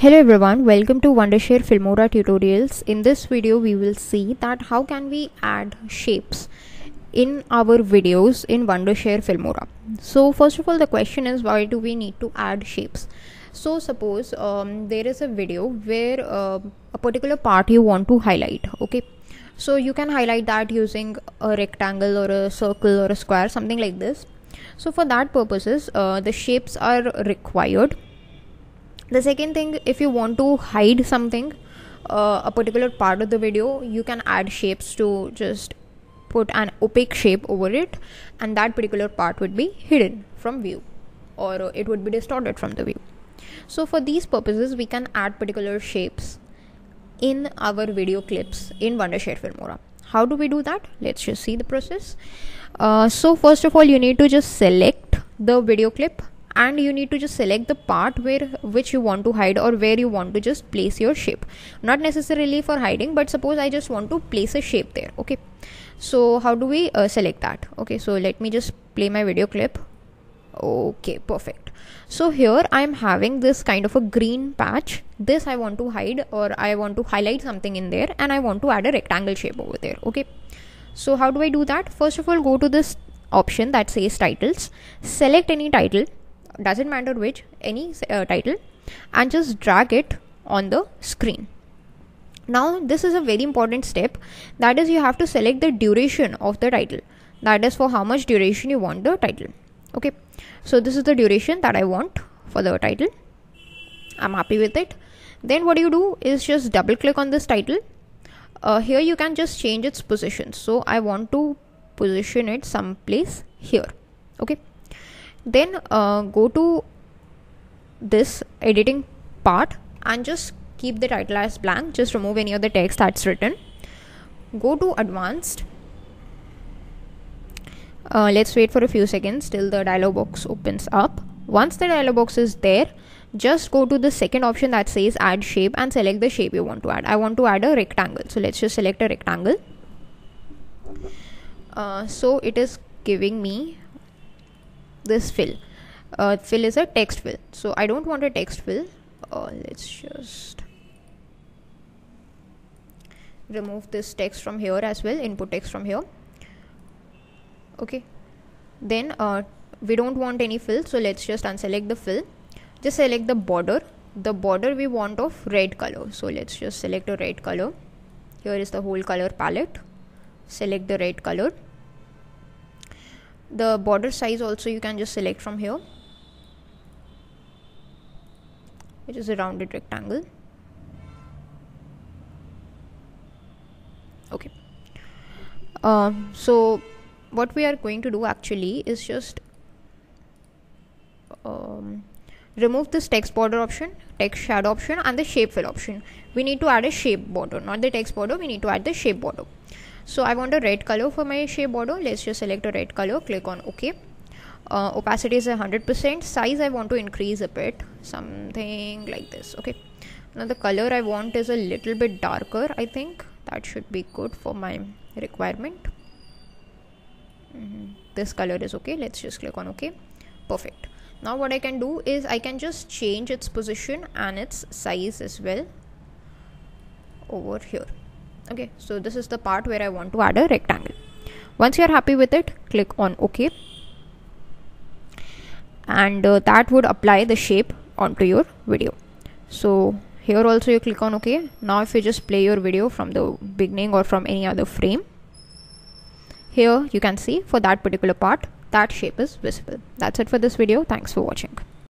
Hello everyone, welcome to Wondershare Filmora tutorials. In this video we will see that how can we add shapes in our videos in Wondershare Filmora. So first of all the question is why do we need to add shapes? So suppose um, there is a video where uh, a particular part you want to highlight, okay? So you can highlight that using a rectangle or a circle or a square, something like this. So for that purposes, uh, the shapes are required the second thing if you want to hide something uh, a particular part of the video you can add shapes to just put an opaque shape over it and that particular part would be hidden from view or it would be distorted from the view. So for these purposes we can add particular shapes in our video clips in wondershare filmora. How do we do that? Let's just see the process. Uh, so first of all you need to just select the video clip and you need to just select the part where which you want to hide or where you want to just place your shape. Not necessarily for hiding but suppose i just want to place a shape there okay? So how do we uh, select that? Okay so let me just play my video clip. Okay perfect. So here i am having this kind of a green patch. This i want to hide or i want to highlight something in there and i want to add a rectangle shape over there okay? So how do i do that? First of all go to this option that says titles. Select any title doesn't matter which any uh, title and just drag it on the screen. Now this is a very important step. That is you have to select the duration of the title. That is for how much duration you want the title. Okay. So this is the duration that i want for the title. I'm happy with it. Then what you do is just double click on this title. Uh, here you can just change its position. So i want to position it someplace here. Okay then uh, go to this editing part and just keep the title as blank. Just remove any of the text that's written. Go to advanced. Uh, let's wait for a few seconds till the dialog box opens up. Once the dialog box is there just go to the second option that says add shape and select the shape you want to add. I want to add a rectangle. So let's just select a rectangle. Uh, so it is giving me this fill. Uh, fill is a text fill. So I don't want a text fill. Uh, let's just remove this text from here as well input text from here. Okay. Then uh, we don't want any fill so let's just unselect the fill. Just select the border. The border we want of red color. So let's just select a red color. Here is the whole color palette. Select the red color the border size also you can just select from here. Which is a rounded rectangle. Okay. Um, so what we are going to do actually is just um, remove this text border option text shadow option and the shape fill option. We need to add a shape border not the text border we need to add the shape border so I want a red color for my shape border. Let's just select a red color. Click on OK. Uh, opacity is 100% size I want to increase a bit. Something like this. Okay now the color I want is a little bit darker I think. That should be good for my requirement. Mm -hmm. this color is okay let's just click on OK. Perfect. Now what I can do is I can just change its position and its size as well over here okay so this is the part where I want to add a rectangle. Once you're happy with it click on OK. And uh, that would apply the shape onto your video. So here also you click on OK. Now if you just play your video from the beginning or from any other frame here you can see for that particular part that shape is visible. That's it for this video. Thanks for watching